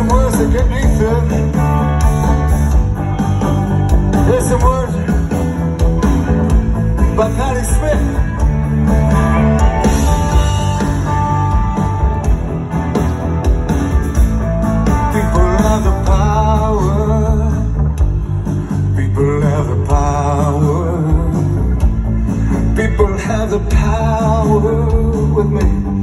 some words that get me through. There's some words by Patti Smith. have the power with me.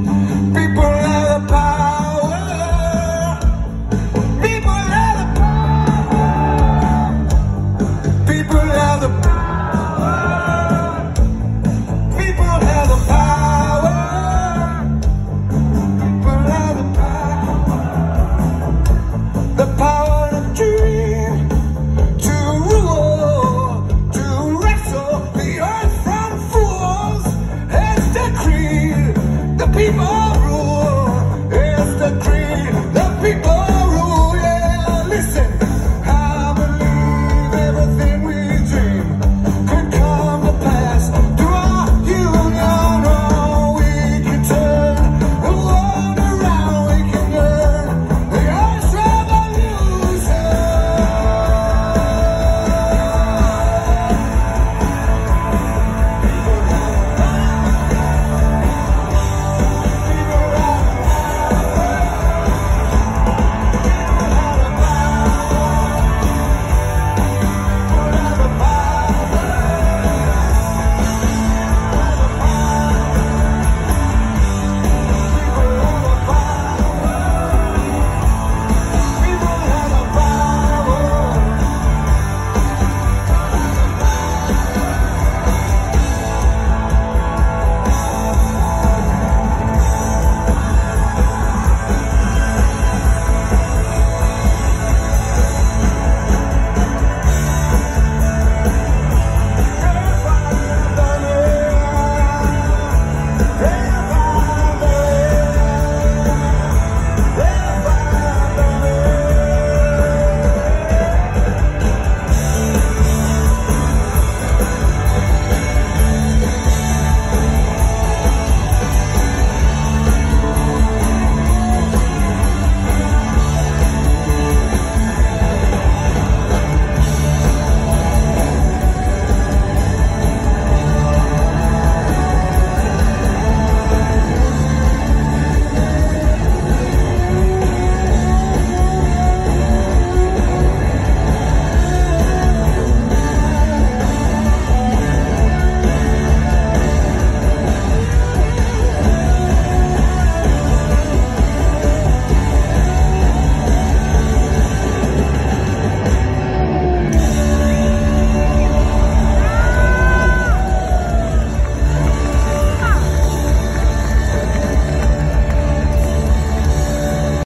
People rule. It's the people